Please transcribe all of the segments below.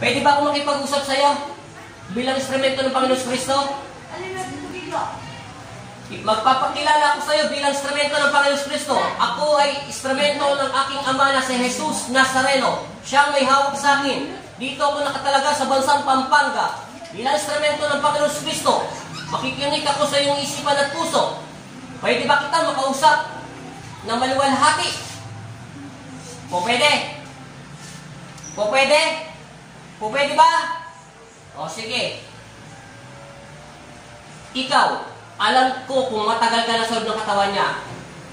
Pwede ba ako makipag-usap sa'yo? Bilang instrumento ng Panginoon Kristo? Magpapakilala ako sa'yo bilang instrumento ng Panginoon Kristo. Ako ay instrumento ng aking ama na si Jesus Nazareno. Siya may hawak sa akin. Dito ako nakatalaga sa bansang Pampanga. Bilang instrumento ng Panginoon Kristo. Makikinig ako sa iyong isipan at puso. Pwede ba kita makausap na maluwalhati? O pwede? O pwede? O pwede ba? O sige. Ikaw, alam ko kung matagal ka na sa ng katawan niya.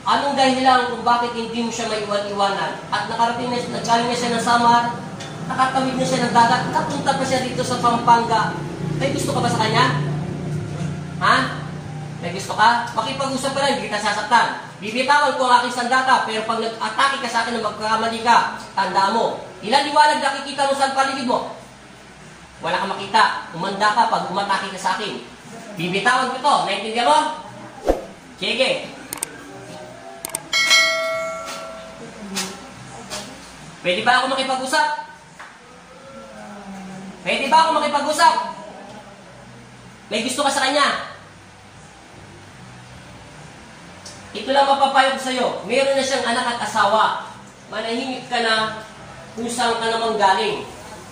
Anong dahilan kung bakit hindi mo siya maiwan-iwanan? At nakarating na, nagaling na siya ng Samar, nakatawid na siya ng dagat, napunta pa siya dito sa Pampanga. May gusto ka ba sa kanya? Ha? May gusto ka? Makipag-usap ka lang, hindi kita sasaktan. Bibitawan ko ang aking sandata, pero pag nag-atake ka sa akin na magkakamali ka, tanda mo. Ilan liwanag nakikita mo sa paligid mo? Wala kang makita. Umanda ka pag umatake ka sa akin. Bibitawan ko to. Naintindihan mo? Sige. Pwede ba ako makipag-usap? Pwede ba ako makipag-usap? May gusto ka sa kanya? Ito lang mapapayo ko sa'yo. Meron na siyang anak at asawa. Manahimik ka na kung saan ka namang galing.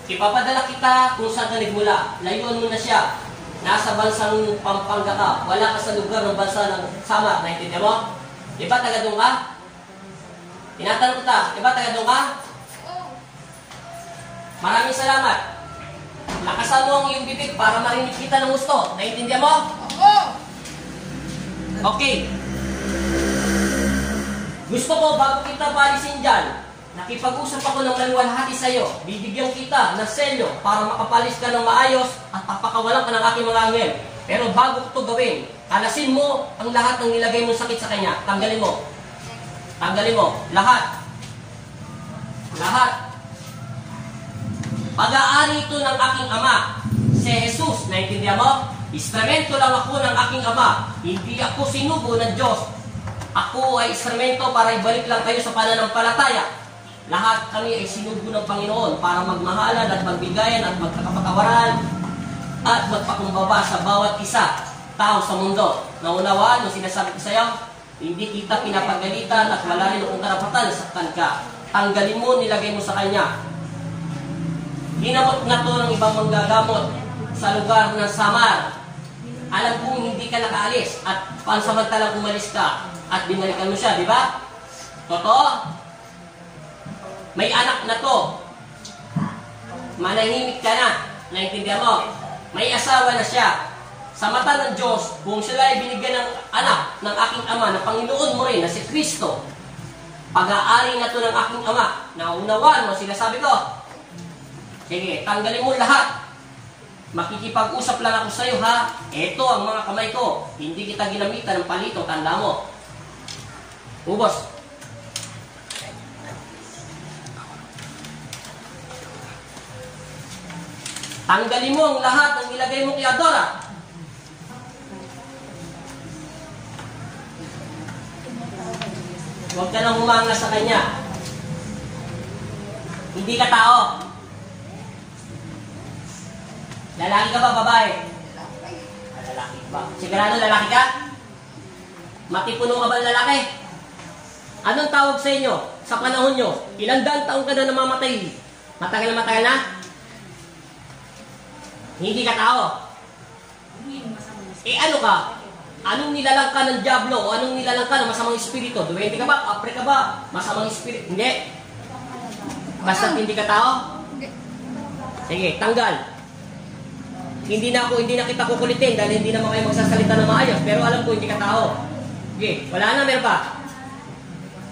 Ipapadala kita kung saan ka nagmula. Layuan mo na siya. Nasa bansang Pampanga ka. Wala ka sa lugar ng bansa ng Samar. Naintindihan mo? Di ba taga doon ka? Tinatanong kita, di ba taga doon ka? Maraming salamat. Lakasan mo ang iyong bibig para marinig kita ng gusto. Naintindihan mo? Okay. Gusto ko bago kita paalisin dyan, nakipag-usap ako ng maluwalhati sa iyo. Bibigyan kita ng selyo para makapalis ka ng maayos at papakawalan ka ng aking mga angel. Pero bago ko ito gawin, kalasin mo ang lahat ng nilagay mong sakit sa kanya. Tanggalin mo. Tanggalin mo. Lahat. Lahat. Pag-aari ito ng aking ama, si Jesus. Naintindihan mo? Instrumento lang ako ng aking ama. Hindi ako sinugo ng Diyos. Ako ay instrumento para ibalik lang kayo sa pananampalataya. Lahat kami ay sinugo ng Panginoon para magmahalan at magbigayan at magkakapatawaran at magpakumbaba sa bawat isa tao sa mundo. Naunawaan mo sinasabi ko sa iyo, hindi kita pinapagalitan at wala rin akong karapatan sa ka. Tanggalin mo, nilagay mo sa kanya. Ginamot na to ng ibang manggagamot sa lugar ng Samar. Alam kong hindi ka nakaalis at pansamantalang umalis ka at binalikan mo siya, di ba? Totoo? May anak na to. Manahimik ka na. Naintindihan mo? May asawa na siya. Sa mata ng Diyos, kung sila ay binigyan ng anak ng aking ama na Panginoon mo rin na si Kristo, pag-aari na to ng aking ama. Naunawaan mo, sinasabi ko. Sige, tanggalin mo lahat. Makikipag-usap lang ako sa iyo ha. Ito ang mga kamay ko. Hindi kita ginamitan ng palito, tanda mo. Ubos. Tanggalin mo ang lahat ng ilagay mo kay Adora. Huwag ka nang humanga sa kanya. Hindi ka tao. Lalaki ka ba, babae? Lalaki ba? Sigurado lalaki ka? Matipuno ka ba lalaki? Anong tawag sa inyo sa panahon nyo? Ilang daan taong ka na namamatay? Matagal na matagal na? Hindi ka tao. Eh ano ka? Anong nilalang ka ng Diablo o anong nilalang ka ng masamang espiritu? Duwende ka ba? Apre ka ba? Masamang espiritu? Hindi. Basta hindi ka tao? Sige, tanggal. Hindi na ako, hindi na kita kukulitin dahil hindi naman kayo magsasalita ng maayos. Pero alam ko, hindi ka tao. Sige, wala na, meron pa.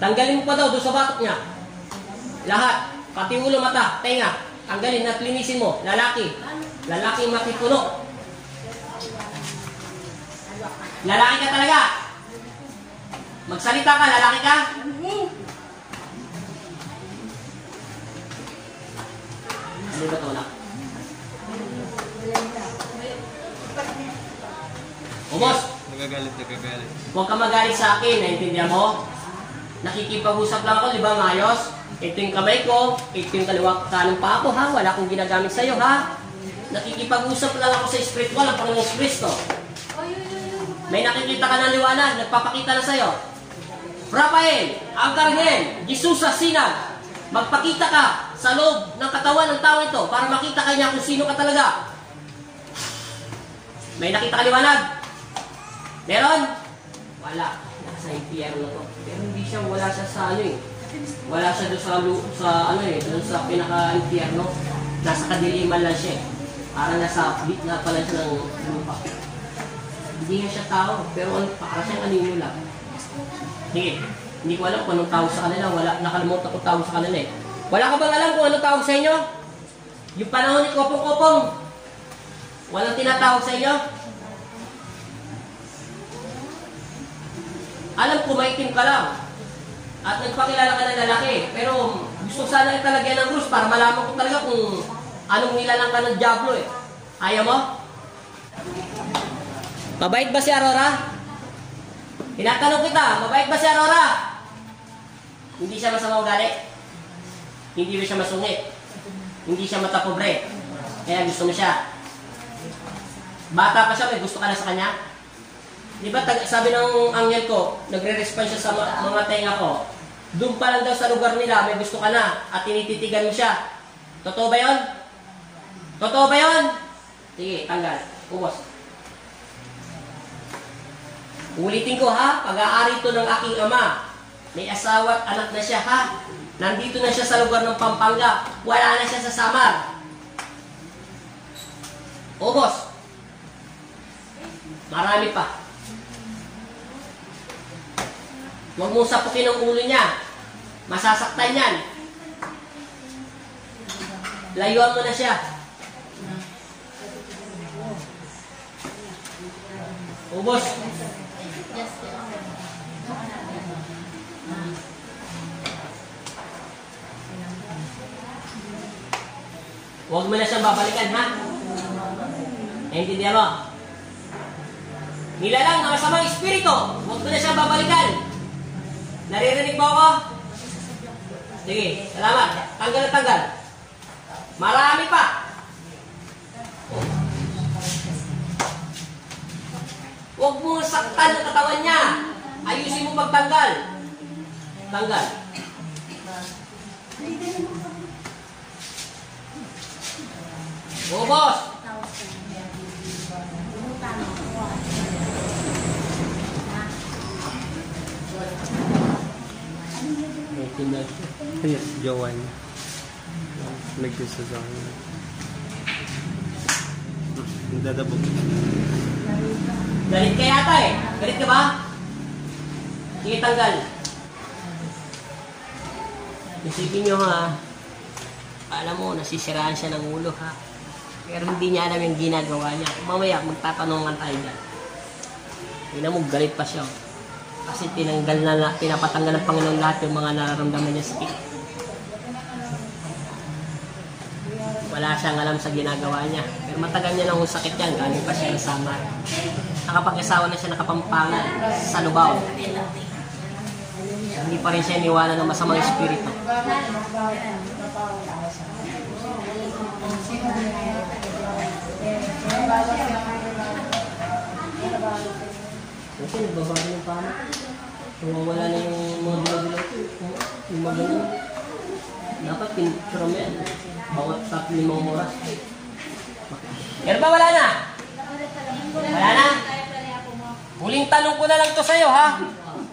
Tanggalin mo pa daw doon sa batok niya. Lahat. Pati ulo, mata, tenga. Tanggalin at linisin mo. Lalaki. Lalaki makipuno. Lalaki ka talaga. Magsalita ka, lalaki ka. Ano ba ito, anak? Umos, Nagagalit, nagagalit. huwag ka magalit sa akin, naintindihan mo? Nakikipag-usap lang ako, di ba, maayos? Ito yung kamay ko, ito yung kaliwa kanan pa ako ha, wala akong ginagamit sa'yo ha. Nakikipag-usap lang ako sa spiritual ang Panginoong Kristo. May nakikita ka ng liwanag, nagpapakita na sa'yo. Rafael, Arcangel, Jesus sa sinag, magpakita ka sa loob ng katawan ng tao ito para makita ka niya kung sino ka talaga. May nakita ka liwanag? Meron? Wala. Nasa impyerno to. Pero hindi siya, wala siya sa ano eh. Wala siya doon sa, sa ano eh, doon sa pinaka-impyerno. Nasa kadiliman lang siya eh. Parang nasa gitna pa lang siya ng lupa. Hindi nga siya tao, pero para siyang anino lang. Sige, hindi ko alam kung anong tawag sa kanila. Wala, nakalimutan ko tawag sa kanila eh. Wala ka bang alam kung anong tawag sa inyo? Yung panahon ni Kopong-Kopong, walang tinatawag sa inyo? Alam ko maitim ka lang. At nagpakilala ka ng lalaki. Pero gusto sana italagyan ng rules para malaman ko talaga kung anong nilalang ka ng Diablo eh. Ayaw mo? Mabait ba si Aurora? Tinatanong kita, mabait ba si Aurora? Hindi siya masama ugali. Hindi siya masungit. Hindi siya matapobre. Kaya gusto mo siya. Bata pa siya, may gusto ka na sa kanya? Di ba sabi ng angel ko, nagre-respond siya sa mga tenga ko, doon pa lang daw sa lugar nila, may gusto ka na at tinititigan mo siya. Totoo ba yon? Totoo ba yon? Sige, tanggal. Ubos. Ulitin ko ha, pag-aari ito ng aking ama. May asawa at anak na siya ha. Nandito na siya sa lugar ng Pampanga. Wala na siya sa Samar. Ubos. Marami pa. Huwag mong sapukin ang ulo niya. Masasaktan yan. Layuan mo na siya. Ubos. Huwag mo na siyang babalikan, ha? Naintindihan mo? Nilalang na masamang espiritu. Huwag mo na siyang babalikan. Naririnig mo ako? Sige, salamat. Tanggal na tanggal. Marami pa. Huwag mo saktan ang katawan niya. Ayusin mo pagtanggal. Tanggal. Bubos! Yes, Joanne. Nag-gusto sa akin. Dadabog. Galit ka yata eh. Galit ka ba? Sige, tanggal. Isipin nyo ha. Alam mo, nasisiraan siya ng ulo ha. Pero hindi niya alam yung ginagawa niya. Mamaya, magtatanungan tayo dyan. Tingnan mo, galit pa siya. oh. Kasi tinanggal na, na pinapatanggal ng Panginoon lahat yung mga nararamdaman niya sakit. Wala siyang alam sa ginagawa niya. Pero matagal niya nang sakit yan. Galing pa siya ng samar. Nakapag-asawa na siya nakapampangan sa Lubao. Hindi pa rin siya iniwanan ng masamang espiritu. Kasi nagbabago ng pama. Nawawala na yung mga ko. Yung mga ganun. Dapat pinicture mo yan. Bawat tap limang oras. Pero ba wala na? Wala na? Huling tanong ko na lang to sa'yo, ha?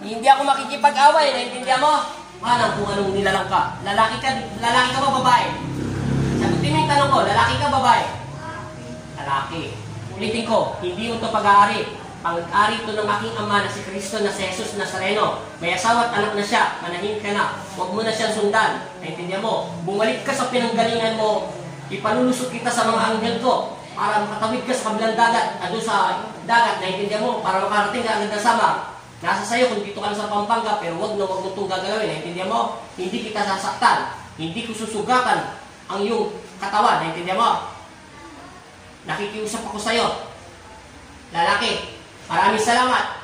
Hindi ako makikipag-away, naintindihan mo? Alam kung anong nilalang ka. Lalaki ka, lalaki ka ba babae? Sagutin mo yung tanong ko, lalaki ka babae? Lalaki. Ulitin ko, hindi mo ito pag-aari. Pag-aari ito ng aking ama na si Kristo na si Jesus Nazareno. May asawa at anak na siya, manahimik ka na. Huwag mo na siyang sundan. Naintindihan mo? Bumalik ka sa pinanggalingan mo. Ipalulusot kita sa mga anghel ko para makatawid ka sa kabilang dagat at sa dagat, naintindihan mo, para makarating ka agad ng sama. Nasa sayo kung dito ka lang sa Pampanga, pero wag na wag mo itong gagalawin. Naintindihan mo? Hindi kita sasaktan. Hindi ko susugatan ang iyong katawan. Naintindihan mo? Nakikiusap ako sa'yo. Lalaki, maraming salamat.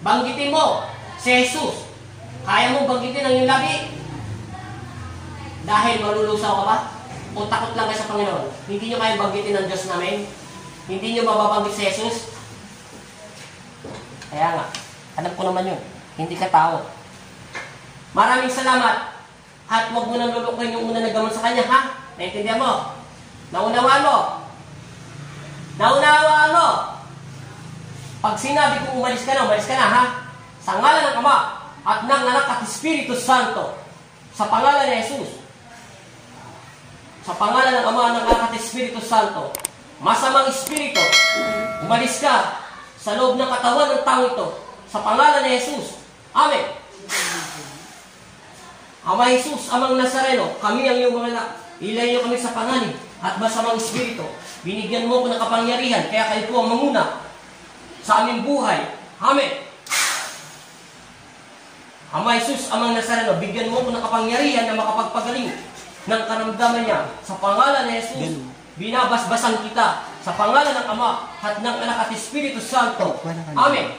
Banggitin mo si Jesus. Kaya mo banggitin ang iyong labi? Dahil malulusaw ka ba? O takot lang kayo sa Panginoon? Hindi nyo kaya banggitin ng Diyos namin? Hindi nyo mababanggit si Jesus? Kaya nga, alam ko naman yun. Hindi ka tao. Maraming salamat. At huwag mo nang lulukuhin yung una na gamon sa kanya, ha? Naintindihan mo? Naunawaan mo? Naunawaan mo? Pag sinabi kong umalis ka na, umalis ka na, ha? Sa ngalan ng Ama at ng Anak at Espiritu Santo, sa pangalan ni Jesus, sa pangalan ng Ama, ng Anak at Espiritu Santo, masamang Espiritu, umalis ka sa loob ng katawan ng tao ito, sa pangalan ni Jesus. Amen. Ama Jesus, Amang Nazareno, kami ang iyong mga anak. Ilayo kami sa panganib at masamang Espiritu. Binigyan mo ko ng kapangyarihan, kaya kayo po ang manguna sa aming buhay. Amen. Ama Jesus, Amang Nazareno, bigyan mo ko ng kapangyarihan na makapagpagaling ng karamdaman niya. Sa pangalan ni Jesus, binabasbasan kita sa pangalan ng Ama at ng Anak at Espiritu Santo. Amen.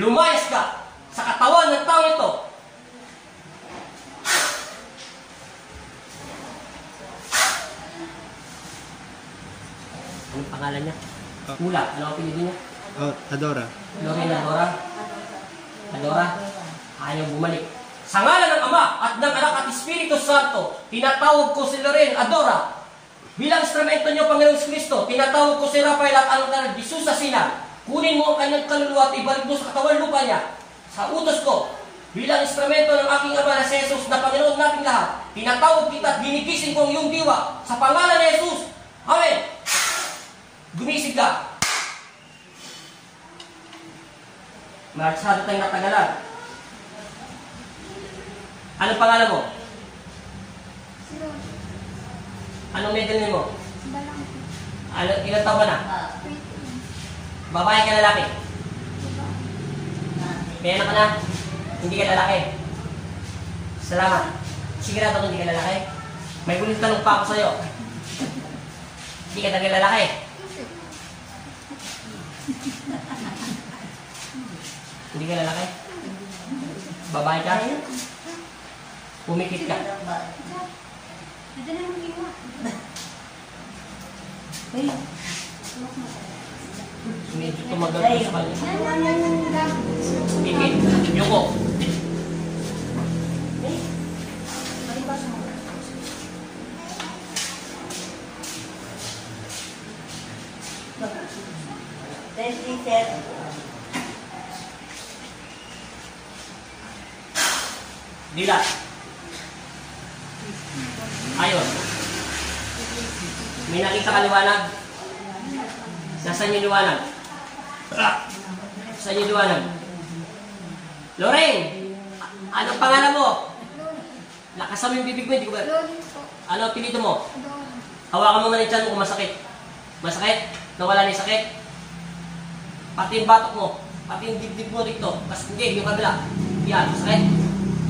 Lumayas ka sa katawan ng tao ito. Anong pangalan niya? Ah. Mula. Ano ang pinili niya? Oh, Adora. Lorena Adora. Adora. Ayaw bumalik. Sa ngalan ng Ama at ng Anak at Espiritu Santo, tinatawag ko si Lorena Adora. Bilang instrumento niyo, Panginoong Kristo, tinatawag ko si Rafael at ang ng Jesus sa sina. Kunin mo ang kanyang kaluluwa at ibalik mo sa katawan lupa niya. Sa utos ko, bilang instrumento ng aking Ama na si Jesus na Panginoon nating lahat, tinatawag kita at ginigising ko ang iyong diwa sa pangalan ni Jesus. Amen! Gumising ka. Masyado tayong natagalan. Anong pangalan mo? Anong middle name mo? Ano, ilan taon ka na? Babae ka lalaki? May anak ka na? Hindi ka lalaki? Salamat. Sigurado kung hindi ka lalaki? May ulit tanong pa ako sa'yo. Hindi ka talaga lalaki? Hindi ka lalaki? Babae ka? Pumikit ka? Medyo tumagal ko sa kanya. Pumikit. Yuko. Dilat. Ayun. May nakita ka liwanag? Nasaan yung liwanag? Saan yung liwanag? Lorraine! Anong pangalan mo? Lakasan mo yung bibig mo, hindi ko ba? Ano ang pinito mo? Hawakan mo man yung tiyan mo kung masakit. Masakit? Nawala na yung sakit? Pati yung batok mo. Pati yung dibdib mo dito. Mas hindi, yung kabila. Yan, masakit.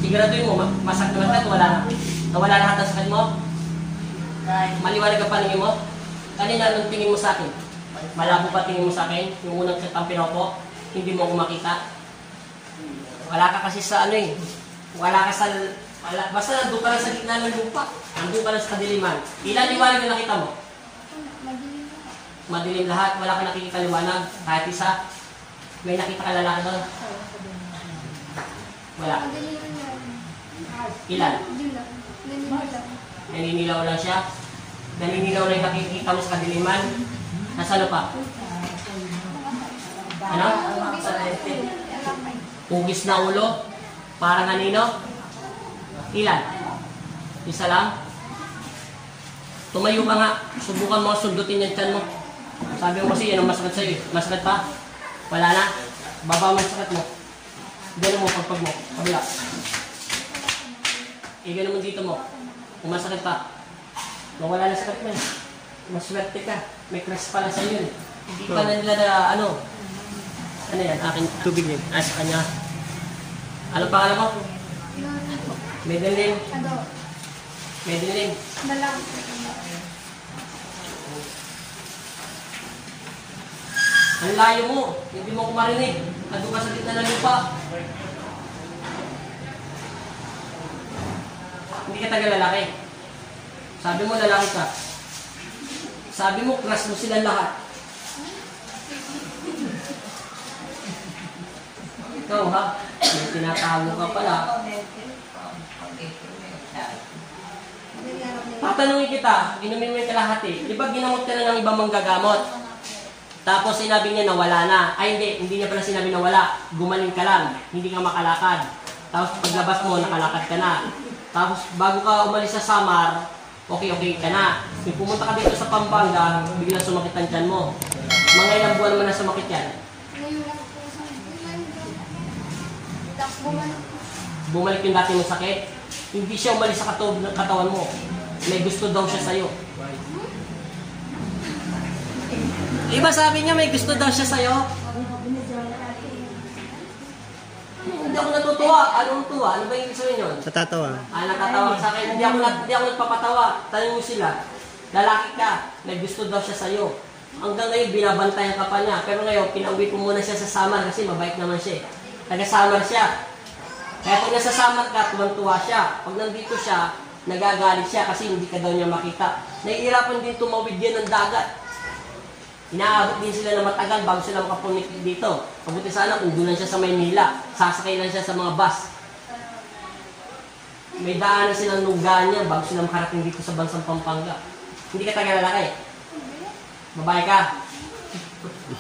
Siguraduhin mo, ma- masakit naman ka, wala na. Nawala lahat ng sakit mo? Maliwanag ang paningin mo? Kanina, anong tingin mo sa akin? Malabo pa tingin mo sa akin? Yung unang kitang pinopo? Hindi mo ako makita? Wala ka kasi sa ano eh. Wala ka sa... Wala, basta nandun ka lang sa gitna ng lupa. Nandun ka lang sa kadiliman. Ilan liwanag na nakita mo? Madilim lahat. Wala ka nakikita liwanag. Kahit isa. May nakita ka lalaki doon? Wala. Ilan? Naninilaw lang siya. Naninilaw lang nakikita mo sa kadiliman. Nasa ano pa? Ano? Ugis na ulo. Parang kanino? Ilan? Isa lang? Tumayo ka nga. Subukan mo sundutin yung tiyan mo. Sabi mo kasi yan ang masakit sa'yo. eh. Masakit pa? Wala na? Baba mo sakit mo. Gano'n mo pagpag mo. Kabila. Eh, gano'n mo dito mo. Kung masakit pa. Mawala na sakit mo. eh. Maswerte ka. May crush pala sa yun. Hindi pa na nila na ano. Ano yan? Akin. Tubig yan. Ah, sa kanya. Ano pangalan mo? Middle name? Middle name? Ang layo mo. Hindi mo ko marinig. Ando ka sa gitna ng lupa. Hindi ka taga lalaki. Sabi mo lalaki ka. Sabi mo, crush mo sila lahat. Ikaw ha, may tinatago ka pala. Tatanungin kita, inumin mo yung kalahati. Di ba ginamot ka na ng ibang manggagamot? Tapos sinabi niya na wala na. Ay hindi, hindi niya pala sinabi na wala. Gumaling ka lang, hindi ka makalakad. Tapos paglabas mo, nakalakad ka na. Tapos bago ka umalis sa Samar, okay, okay ka na. Kung pumunta ka dito sa Pampanga, biglang sumakit ang tiyan mo. Mga ilang buwan mo na sumakit yan. Ngayon lang Tapos bumalik. Bumalik yung dati mong sakit. Hindi siya umalis sa katawan, katawan mo. May gusto daw siya sa'yo. Iba sabi niya may gusto daw siya sa'yo. Hindi ako natutuwa. Anong tuwa? Ano ba yung sabihin yun? Natatawa. Ah, nakatawa ka sa akin. Hindi ako, nat- hindi ako nagpapatawa. Tanong mo sila. Lalaki ka. May gusto daw siya sa'yo. Hanggang ngayon, binabantayan ka pa niya. Pero ngayon, pinauwi ko muna siya sa Samar kasi mabait naman siya. eh. Taga-Samar siya. Kaya pag nasa Samar ka, tuwan-tuwa siya. Pag nandito siya, nagagalit siya kasi hindi ka daw niya makita. Nahihirapan din tumawid yan ng dagat. Inaabot din sila na matagal bago sila makapunik dito. Mabuti sana kung doon siya sa Maynila. Sasakay lang siya sa mga bus. May daanan silang lugaan niya bago sila makarating dito sa bansang Pampanga. Hindi ka taga lalaki. Babae ka.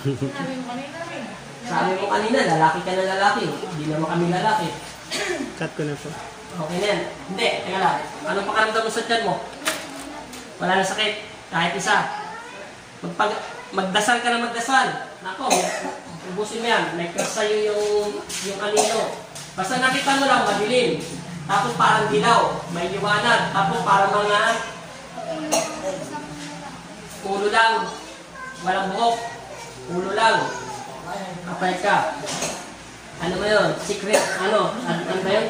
Sabi mo kanina. Sabi mo kanina, lalaki ka na lalaki. Hindi naman kami lalaki. Cut ko na po. Okay na yan. Hindi, teka lang. Anong pakaramdam mo sa tiyan mo? Wala na sakit. Kahit isa. Magpag magdasal ka na magdasal. Nako, ubusin mo yan. May crush sa'yo yung, yung anino. Basta nakita mo lang, madilim. Tapos parang dilaw. May liwanag. Tapos parang mga ulo lang. Walang buhok. Ulo lang. Kapay ka. Ano ba yun? Secret, ano? Ano, ano ba yun?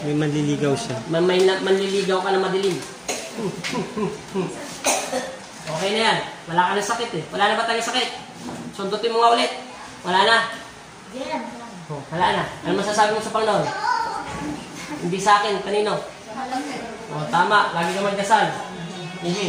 May manliligaw siya. Man, may, manliligaw ka na madilim. Okay na yan. Wala ka na sakit eh. Wala na ba tayo sakit? Sundutin mo nga ulit. Wala na. Oh, wala na. Ano masasabi mo sa Panginoon? Hindi sa akin. Kanino? Oh, tama. Lagi ka magdasal. Hindi.